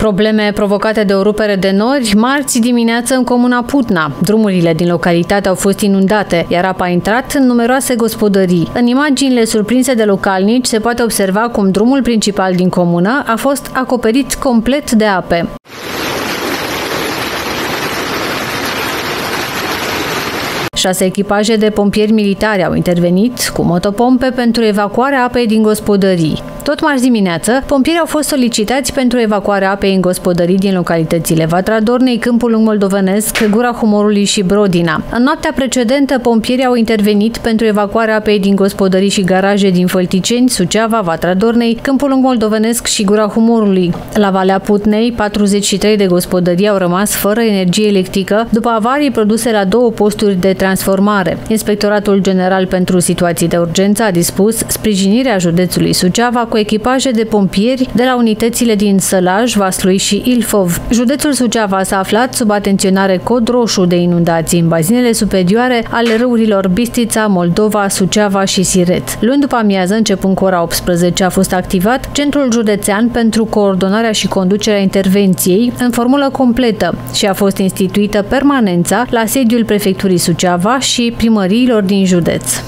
Probleme provocate de o rupere de nori, marți dimineață în comuna Putna. Drumurile din localitate au fost inundate, iar apa a intrat în numeroase gospodării. În imaginile surprinse de localnici se poate observa cum drumul principal din comună a fost acoperit complet de ape. Șase echipaje de pompieri militari au intervenit cu motopompe pentru evacuarea apei din gospodării. Tot marți dimineață, pompierii au fost solicitați pentru evacuarea apei în gospodării din localitățile Vatra Dornei, Câmpul Lung Moldovenesc, Gura Humorului și Brodina. În noaptea precedentă, pompierii au intervenit pentru evacuarea apei din gospodării și garaje din Fălticeni, Suceava, Vatra Dornei, Câmpul Lung Moldovenesc și Gura Humorului. La Valea Putnei, 43 de gospodării au rămas fără energie electrică după avarii produse la două posturi de transformare. Inspectoratul General pentru Situații de Urgență a dispus sprijinirea județului Suceava cu echipaje de pompieri de la unitățile din Sălaj, Vaslui și Ilfov. Județul Suceava s-a aflat sub atenționare cod roșu de inundații în bazinele superioare ale râurilor Bistița, Moldova, Suceava și Siret. Luni după amiază, începând cu ora 18, a fost activat Centrul Județean pentru coordonarea și conducerea intervenției în formulă completă și a fost instituită permanența la sediul Prefecturii Suceava și primăriilor din județ.